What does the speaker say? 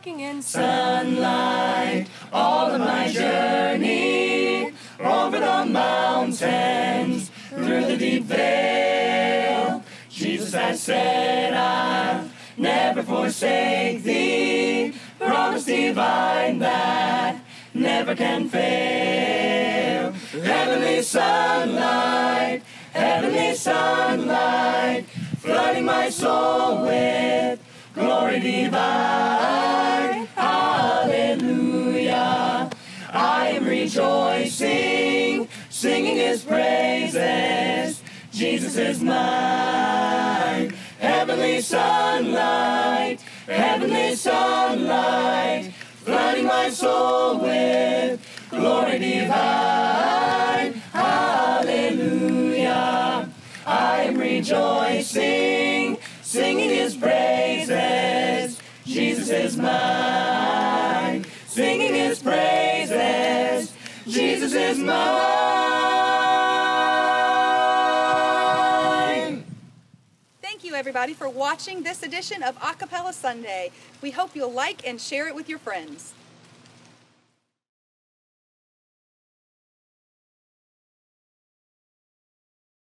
walking in sunlight all of my journey over the mountains through the deep vale. Jesus has said, I'll never forsake thee. Promise divine that never can fail. Heavenly sunlight, heavenly sunlight, flooding my soul with glory divine. Am rejoicing, singing his praises. Jesus is mine. Heavenly sunlight, heavenly sunlight, flooding my soul with glory divine. Hallelujah. I am rejoicing, singing his praises. Jesus is mine. Is mine. Thank you, everybody, for watching this edition of A Cappella Sunday. We hope you'll like and share it with your friends.